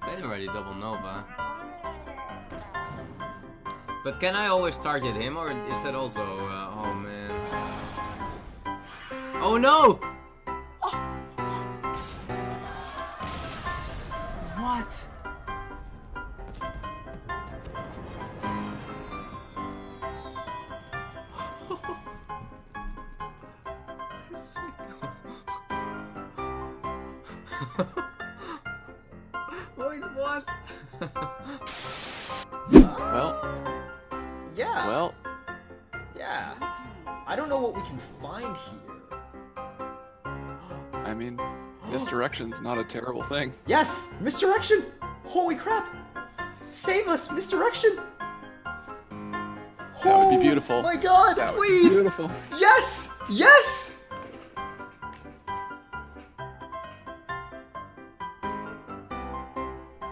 played already Double Nova. But can I always target him, or is that also... Uh, oh man. Oh no! Wait, what? Well, Yeah. well, Yeah. I don't know what we can find here. I mean, misdirection's not a terrible thing. Yes! Misdirection! Holy crap! Save us! Misdirection! That would be Oh beautiful. My god! That would be please! beautiful. Yes! Yes!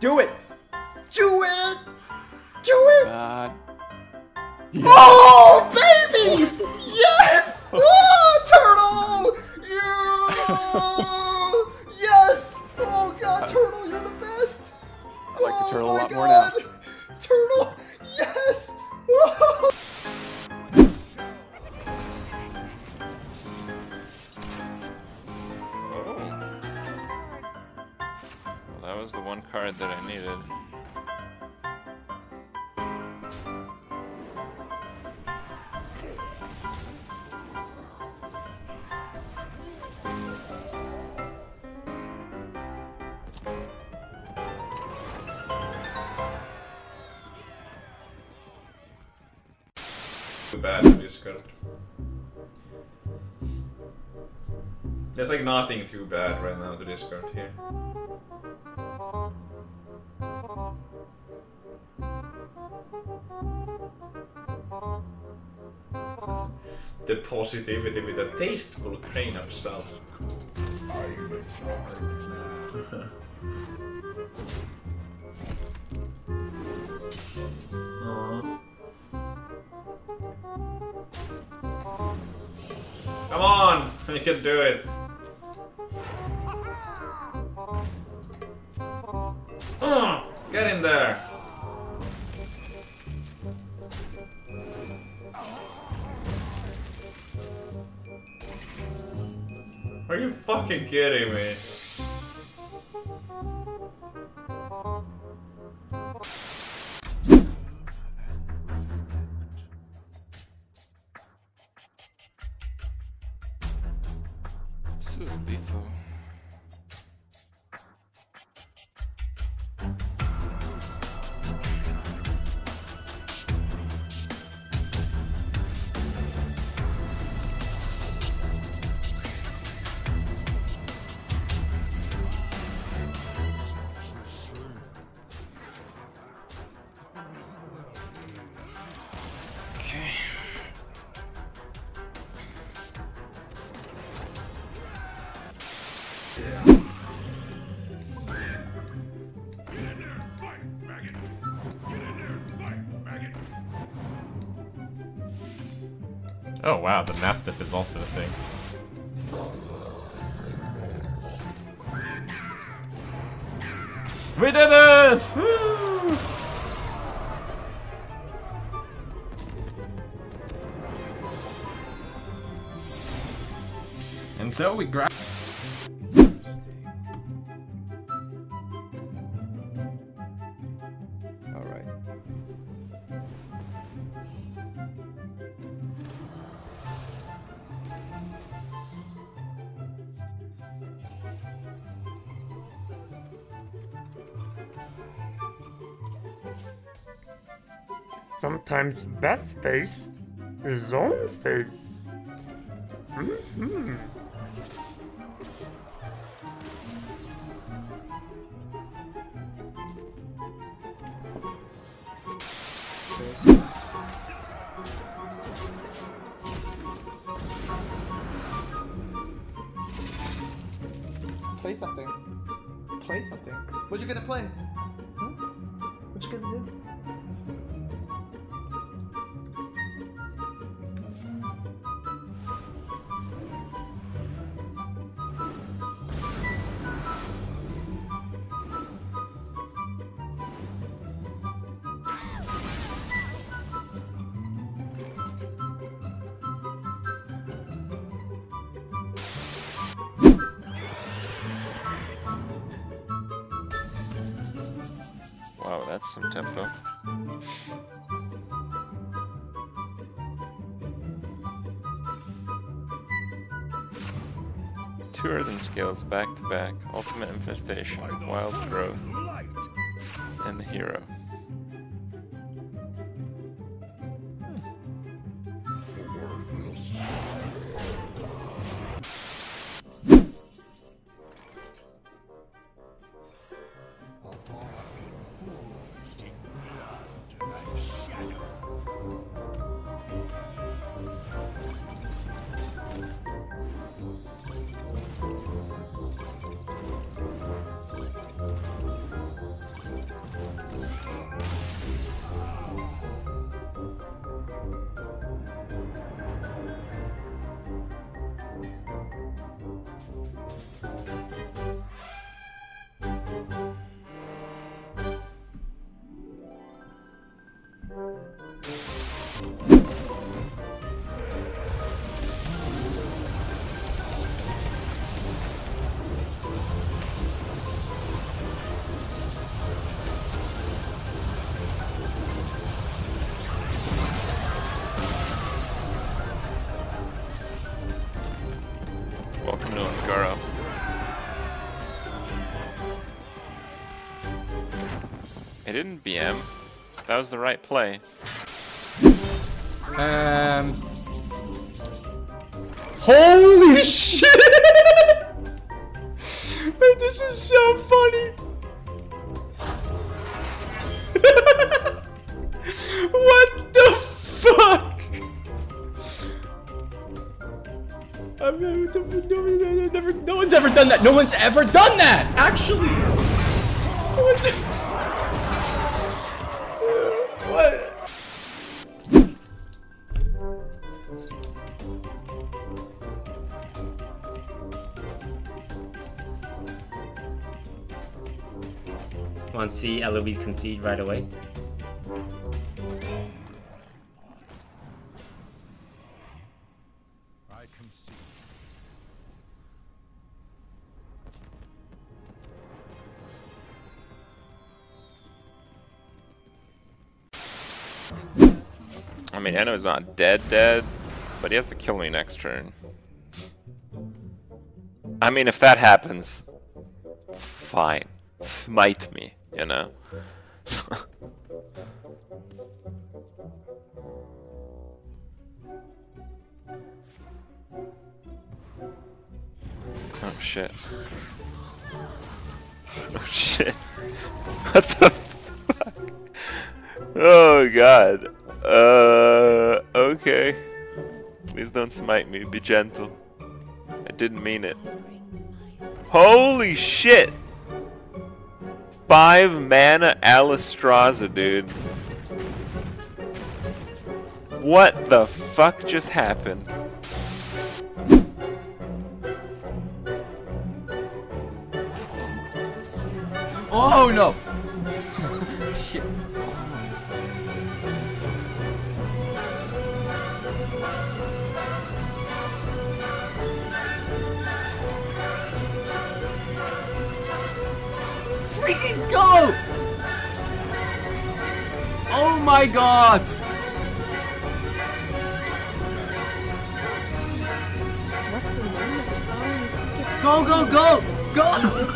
Do it! Do it! Do it! God. Oh, baby! Was the one card that I needed. bad to discard. There's like nothing too bad right now to discard here. The positivity with a tasteful crane of self. Come on! You can do it! Uh, get in there! Fucking kidding me? Oh wow, the Mastiff is also a thing. We did it! Woo! So we grab. Alright. Sometimes best face is own face. Mm hmm Play something. Play something. What you gonna play? Huh? What you gonna do? That's some tempo. Two earthen scales back to back, ultimate infestation, wild growth, and the hero. Didn't BM. That was the right play. Um. Holy shit! Man, this is so funny. what the fuck? No one's ever done that. No one's ever done that. Actually. Want to see Eloise concede right away? I mean, Enno's not dead dead, but he has to kill me next turn. I mean, if that happens, fine. Smite me, you know? oh shit. Oh shit. What the fuck? Oh god. Uh, okay. Please don't smite me. Be gentle. I didn't mean it. Holy shit! Five mana Alexstrasza, dude. What the fuck just happened? Oh no! Shit. Freaking go! Oh my god! What's the name of the song you skipped? Go, go, go! Go! I knew,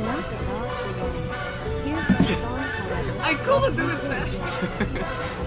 not the Archie one. Here's that song, however. I couldn't do it faster!